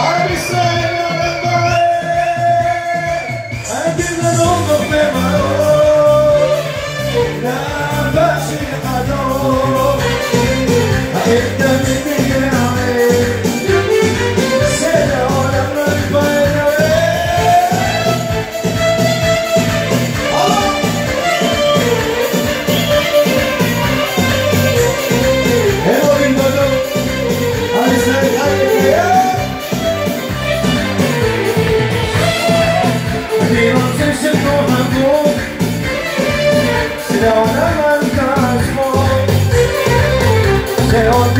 I'll be saying, I've over.